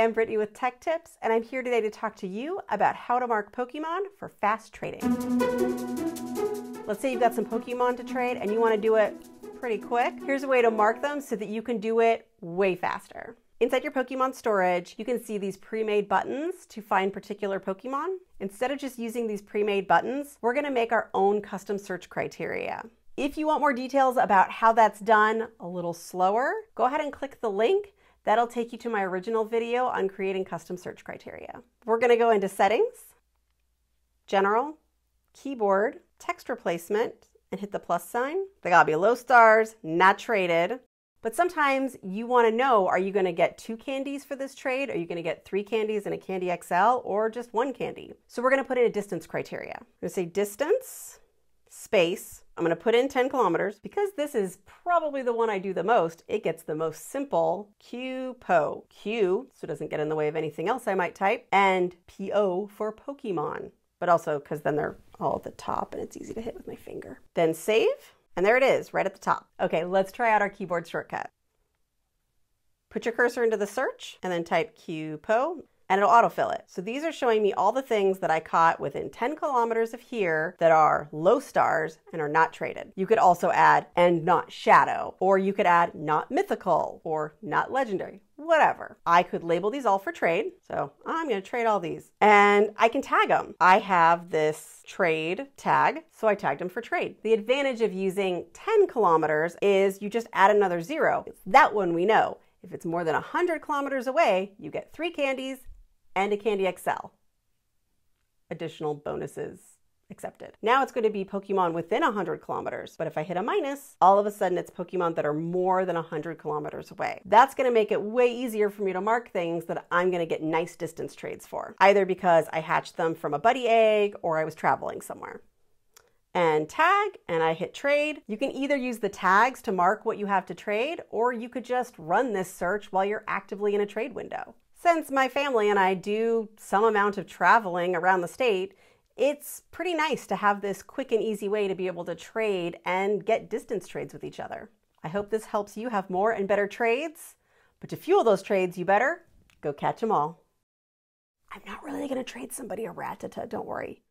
I'm Brittany with Tech Tips, and I'm here today to talk to you about how to mark Pokemon for fast trading. Let's say you've got some Pokemon to trade and you want to do it pretty quick. Here's a way to mark them so that you can do it way faster. Inside your Pokemon storage, you can see these pre-made buttons to find particular Pokemon. Instead of just using these pre-made buttons, we're gonna make our own custom search criteria. If you want more details about how that's done a little slower, go ahead and click the link That'll take you to my original video on creating custom search criteria. We're gonna go into settings, general, keyboard, text replacement, and hit the plus sign. They gotta be low stars, not traded. But sometimes you wanna know, are you gonna get two candies for this trade? Are you gonna get three candies and a Candy XL or just one candy? So we're gonna put in a distance criteria. I'm gonna say distance, space, I'm going to put in 10 kilometers. Because this is probably the one I do the most, it gets the most simple QPO. Q, so it doesn't get in the way of anything else I might type, and PO for Pokemon. But also because then they're all at the top and it's easy to hit with my finger. Then save, and there it is, right at the top. Okay, let's try out our keyboard shortcut. Put your cursor into the search and then type QPO and it'll autofill it. So these are showing me all the things that I caught within 10 kilometers of here that are low stars and are not traded. You could also add and not shadow, or you could add not mythical or not legendary, whatever. I could label these all for trade. So I'm going to trade all these and I can tag them. I have this trade tag, so I tagged them for trade. The advantage of using 10 kilometers is you just add another zero. It's that one we know. If it's more than 100 kilometers away, you get three candies and a Candy XL. Additional bonuses accepted. Now it's going to be Pokemon within 100 kilometers, but if I hit a minus, all of a sudden it's Pokemon that are more than 100 kilometers away. That's going to make it way easier for me to mark things that I'm going to get nice distance trades for, either because I hatched them from a buddy egg or I was traveling somewhere. And tag, and I hit trade. You can either use the tags to mark what you have to trade, or you could just run this search while you're actively in a trade window. Since my family and I do some amount of traveling around the state, it's pretty nice to have this quick and easy way to be able to trade and get distance trades with each other. I hope this helps you have more and better trades, but to fuel those trades, you better go catch them all. I'm not really going to trade somebody a Rattata, don't worry.